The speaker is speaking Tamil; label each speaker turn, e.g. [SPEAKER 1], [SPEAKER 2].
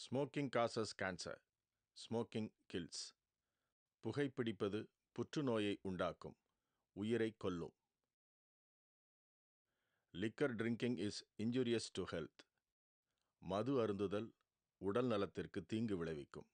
[SPEAKER 1] Smoking causes cancer smoking kills புகைப்பிடிப்பது புற்றுநோயை உண்டாக்கும். உயிரை கொல்லும். Liquor drinking is injurious to health மது அருந்துதல் உடல் நலத்திற்கு தீங்கு விளைவிக்கும்.